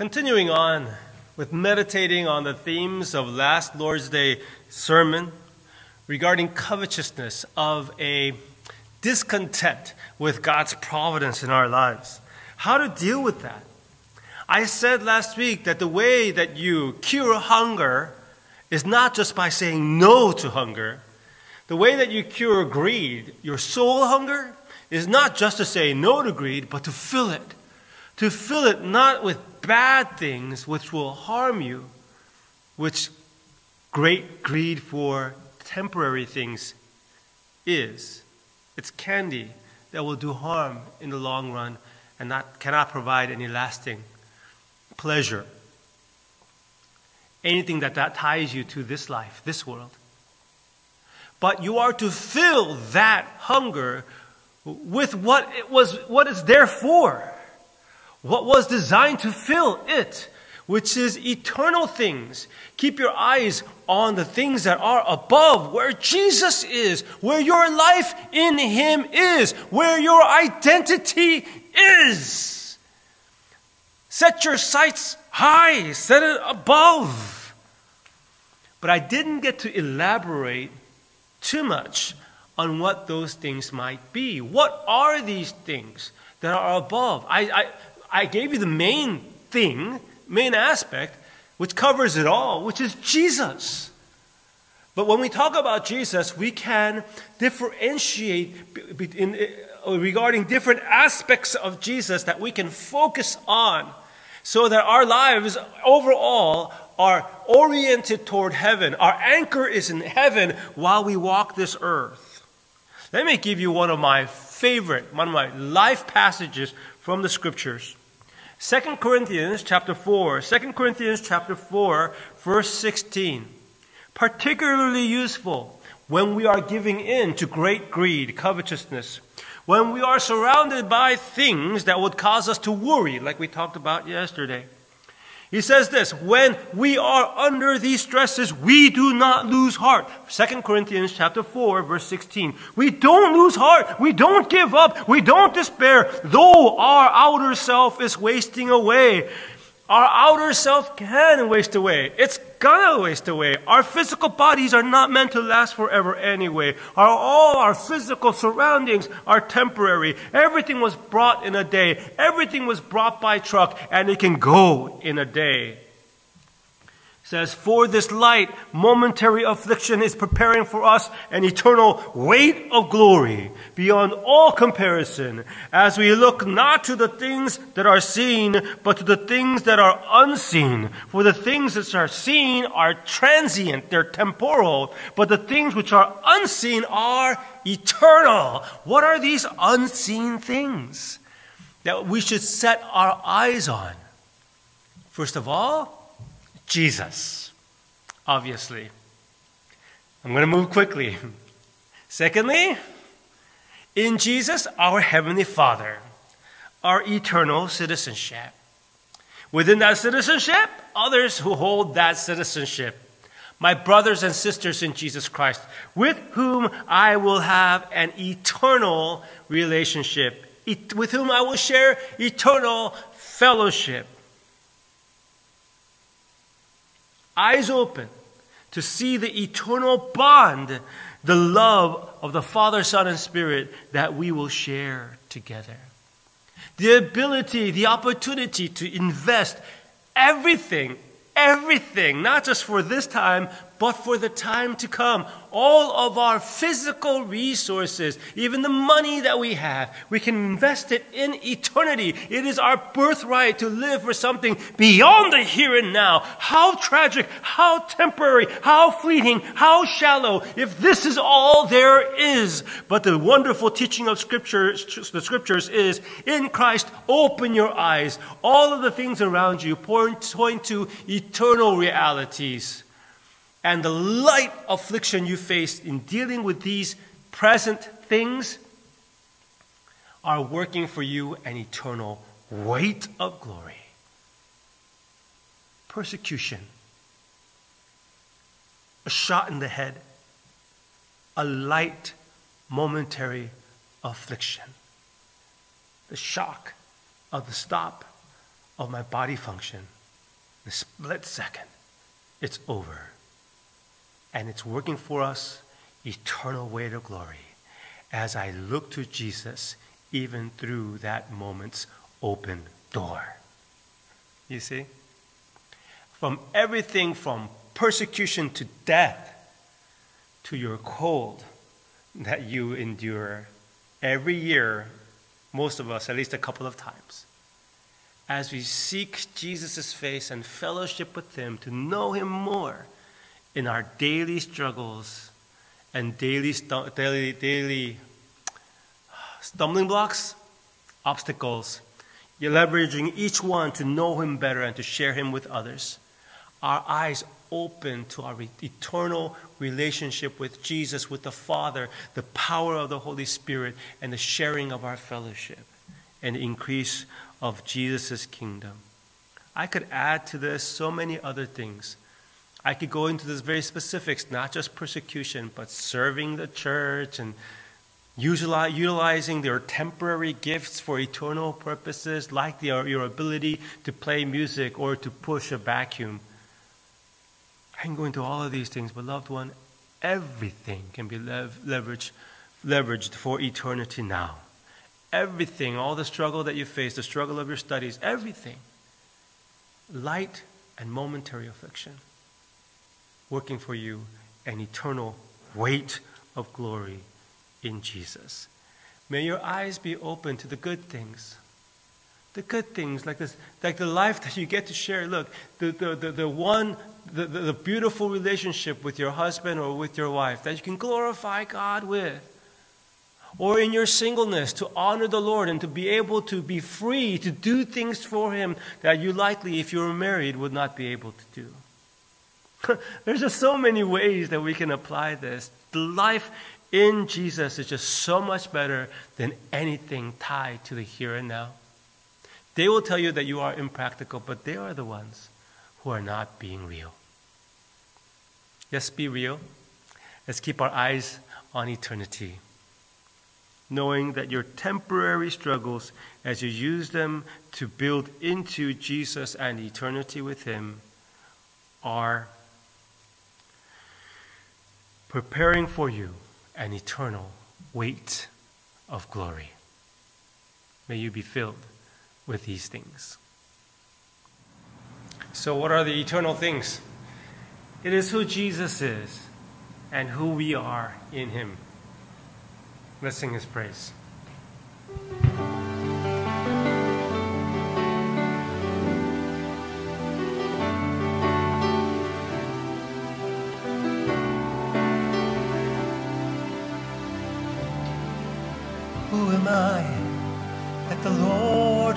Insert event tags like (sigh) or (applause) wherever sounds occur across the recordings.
Continuing on with meditating on the themes of last Lord's Day sermon regarding covetousness of a discontent with God's providence in our lives. How to deal with that? I said last week that the way that you cure hunger is not just by saying no to hunger. The way that you cure greed, your soul hunger, is not just to say no to greed, but to fill it. To fill it not with bad things which will harm you, which great greed for temporary things is. It's candy that will do harm in the long run and not, cannot provide any lasting pleasure. Anything that, that ties you to this life, this world. But you are to fill that hunger with what it was what it's there for. What was designed to fill it, which is eternal things. Keep your eyes on the things that are above, where Jesus is, where your life in Him is, where your identity is. Set your sights high, set it above. But I didn't get to elaborate too much on what those things might be. What are these things that are above? I, I, I gave you the main thing, main aspect, which covers it all, which is Jesus. But when we talk about Jesus, we can differentiate in, uh, regarding different aspects of Jesus that we can focus on so that our lives overall are oriented toward heaven. Our anchor is in heaven while we walk this earth. Let me give you one of my favorite, one of my life passages from the scriptures. 2 Corinthians chapter 4, 2 Corinthians chapter 4, verse 16. Particularly useful when we are giving in to great greed, covetousness, when we are surrounded by things that would cause us to worry, like we talked about yesterday. He says this, when we are under these stresses, we do not lose heart. 2 Corinthians chapter 4 verse 16. We don't lose heart. We don't give up. We don't despair. Though our outer self is wasting away. Our outer self can waste away. It's gonna waste away. Our physical bodies are not meant to last forever anyway. Our, all our physical surroundings are temporary. Everything was brought in a day. Everything was brought by truck and it can go in a day says, For this light, momentary affliction is preparing for us an eternal weight of glory beyond all comparison, as we look not to the things that are seen, but to the things that are unseen. For the things that are seen are transient, they're temporal, but the things which are unseen are eternal. What are these unseen things that we should set our eyes on? First of all, Jesus, obviously. I'm going to move quickly. Secondly, in Jesus, our Heavenly Father, our eternal citizenship. Within that citizenship, others who hold that citizenship. My brothers and sisters in Jesus Christ, with whom I will have an eternal relationship, with whom I will share eternal fellowship. Eyes open to see the eternal bond, the love of the Father, Son, and Spirit that we will share together. The ability, the opportunity to invest everything, everything, not just for this time, but for the time to come. All of our physical resources, even the money that we have, we can invest it in eternity. It is our birthright to live for something beyond the here and now. How tragic, how temporary, how fleeting, how shallow, if this is all there is. But the wonderful teaching of scripture, the scriptures is, in Christ, open your eyes. All of the things around you point to eternal realities and the light affliction you face in dealing with these present things are working for you an eternal weight of glory. Persecution, a shot in the head, a light momentary affliction, the shock of the stop of my body function, the split second, it's over. And it's working for us eternal way to glory as I look to Jesus even through that moment's open door. You see? From everything from persecution to death to your cold that you endure every year, most of us, at least a couple of times. As we seek Jesus' face and fellowship with Him to know Him more in our daily struggles and daily, daily, daily uh, stumbling blocks, obstacles, you're leveraging each one to know Him better and to share Him with others. Our eyes open to our eternal relationship with Jesus, with the Father, the power of the Holy Spirit, and the sharing of our fellowship and increase of Jesus' kingdom. I could add to this so many other things. I could go into this very specifics, not just persecution, but serving the church and utilizing their temporary gifts for eternal purposes, like your ability to play music or to push a vacuum. I can go into all of these things, but loved one, everything can be lev- leveraged, leveraged for eternity now. Everything, all the struggle that you face, the struggle of your studies, everything. Light and momentary affliction. Working for you an eternal weight of glory in Jesus. May your eyes be open to the good things. The good things like this like the life that you get to share. Look the, the, the, the one the, the, the, beautiful relationship with your husband or with your wife that you can glorify god with. Or in your singleness to honor the lord and to be able to be free to do things for him that you likely if you were married would not be able to do (laughs) there's just so many ways that we can apply this the life in jesus is just so much better than anything tied to the here and now they will tell you that you are impractical, but they are the ones who are not being real. Let's be real. Let's keep our eyes on eternity, knowing that your temporary struggles, as you use them to build into Jesus and eternity with Him, are preparing for you an eternal weight of glory. May you be filled with these things. So, what are the eternal things? It is who Jesus is and who we are in Him. Let's sing His praise.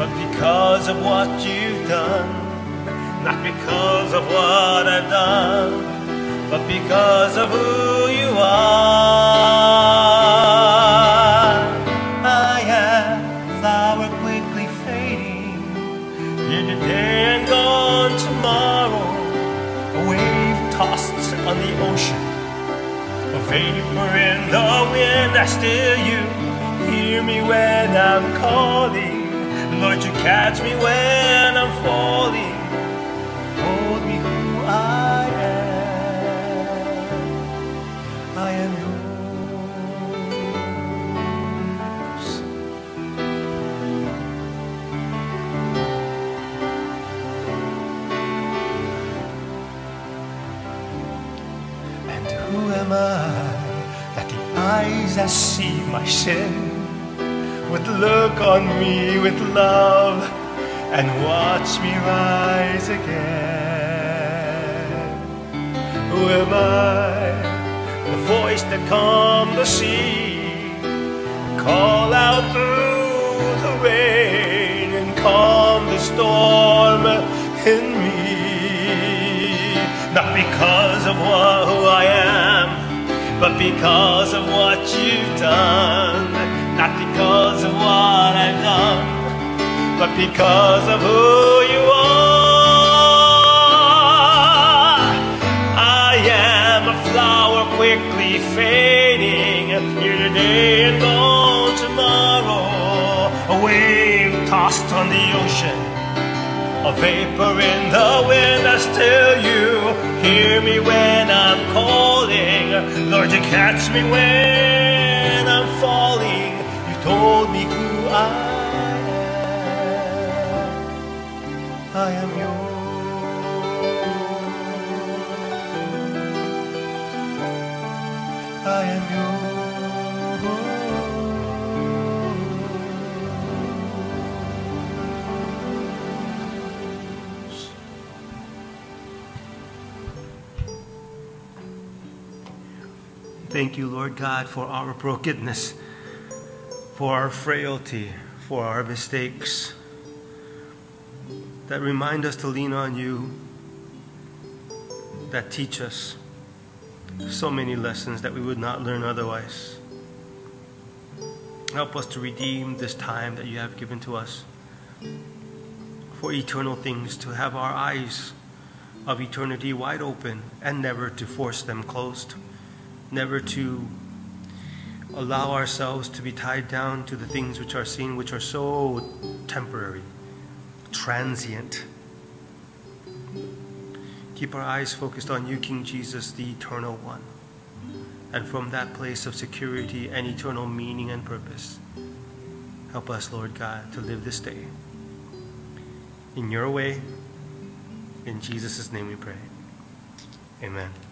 but because of what you've done, not because of what I've done, but because of who you are. I am a flower quickly fading, here today and gone tomorrow, a wave tossed on the ocean, a vapor in the wind. I still you hear me when I'm calling. Lord, you catch me when I'm falling. Hold me who I am. I am yours. And who am I that the eyes that see my sin would look on me with love and watch me rise again. Who am I? The voice that calmed the sea, call out through the rain and calm the storm. in me. Not because of who I am, but because of what you've done. Because of what I've done, but because of who you are. I am a flower quickly fading, here today and gone tomorrow. A wave tossed on the ocean, a vapor in the wind. I still you hear me when I'm calling. Lord, you catch me when am. I am yours. I am yours. Thank you, Lord God, for our brokenness, for our frailty, for our mistakes that remind us to lean on you, that teach us so many lessons that we would not learn otherwise. Help us to redeem this time that you have given to us for eternal things, to have our eyes of eternity wide open and never to force them closed, never to allow ourselves to be tied down to the things which are seen, which are so temporary, transient. Keep our eyes focused on you, King Jesus, the eternal one. And from that place of security and eternal meaning and purpose, help us, Lord God, to live this day in your way. In Jesus' name we pray. Amen.